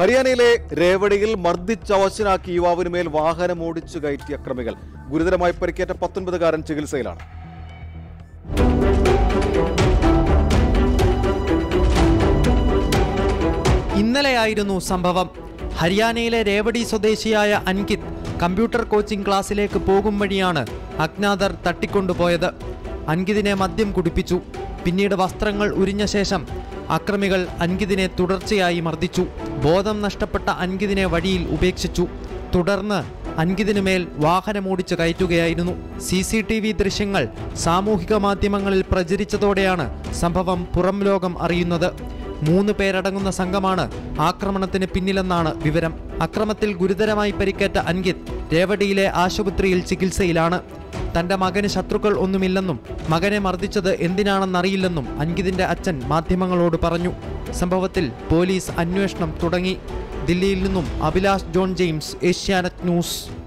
ഹരിയാനയിലെ രേവടിയിൽ മർദ്ദിച്ചവശനാക്കി യുവാവിനുമേൽ വാഹനം ഓടിച്ചു കയറ്റിയ അക്രമികൾ. ഗുരുതരമായി പരിക്കേറ്റ പത്തൊൻപതുകാരൻ ചികിത്സയിലാണ്. ഇന്നലെയായിരുന്നു സംഭവം. ഹരിയാനയിലെ രേവടി സ്വദേശിയായ അൻകിത് കമ്പ്യൂട്ടർ കോച്ചിംഗ് ക്ലാസ്സിലേക്ക് പോകും വഴിയാണ് അജ്ഞാതർ തട്ടിക്കൊണ്ടുപോയത്. അൻകിതിനെ മദ്യം കുടിപ്പിച്ചു. പിന്നീട് വസ്ത്രങ്ങൾ ഉരിഞ്ഞ ശേഷം അക്രമികൾ അൻകിതിനെ തുടർച്ചയായി മർദ്ദിച്ചു. ബോധം നഷ്ടപ്പെട്ട അൻകിതിനെ വഴിയിൽ ഉപേക്ഷിച്ചു. തുടർന്ന് അൻകിതിനുമേൽ വാഹനമോടിച്ച് കയറ്റുകയായിരുന്നു. സി സി ടി വി ദൃശ്യങ്ങൾ സാമൂഹിക മാധ്യമങ്ങളിൽ പ്രചരിച്ചതോടെയാണ് സംഭവം പുറം ലോകം അറിയുന്നത്. മൂന്ന് പേരടങ്ങുന്ന സംഘമാണ് ആക്രമണത്തിന് പിന്നിലെന്നാണ് വിവരം. അക്രമത്തിൽ ഗുരുതരമായി പരിക്കേറ്റ അൻകിത് രേവടിയിലെ ആശുപത്രിയിൽ ചികിത്സയിലാണ്. തന്റെ മകന് ശത്രുക്കൾ ഒന്നുമില്ലെന്നും മകനെ മർദ്ദിച്ചത് എന്തിനാണെന്നറിയില്ലെന്നും അൻകിതിന്റെ അച്ഛൻ മാധ്യമങ്ങളോട് പറഞ്ഞു. സംഭവത്തിൽ പോലീസ് അന്വേഷണം തുടങ്ങി. ദില്ലിയിൽ നിന്നും Abhilash John James Asianet News.